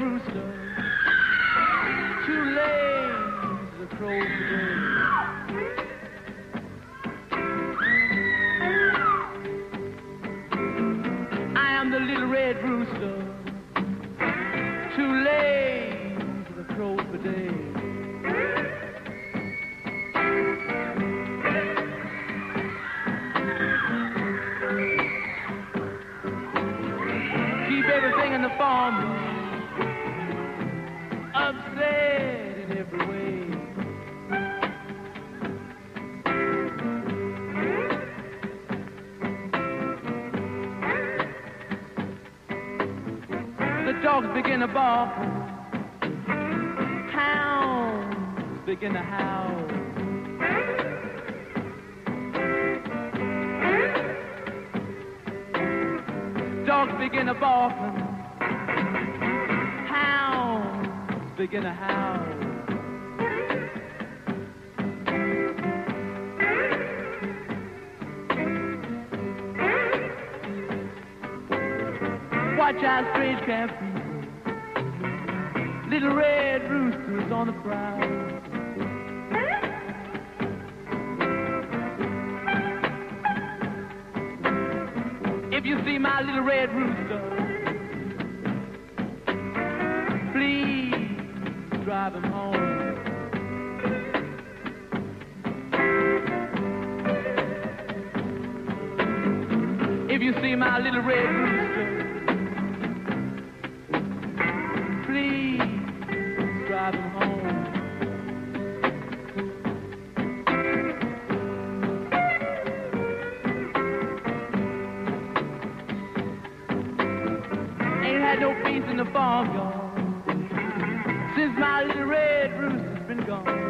rooster. Too late to crow today. I am the little red rooster. Too late for the crow today. Keep everything in the farm upset in every way. The dogs begin to bark. Hounds begin to howl. Dogs begin to bark. Begin to howl. Watch out, strange camp. Little red roosters on the prowl. If you see my little red rooster, drive him home. If you see my little red rooster, please drive him home. Ain't had no peace in the farmyard since my little red rooster's been gone.